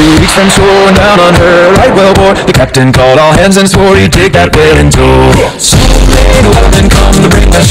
weeks from shore down on her right whale bore. The captain called all hands and swore he'd take that whale in tow. So come to bring us